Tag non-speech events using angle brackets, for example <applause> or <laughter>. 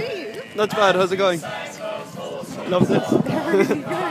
Hey, not bad. How's it going? Loves it. <laughs>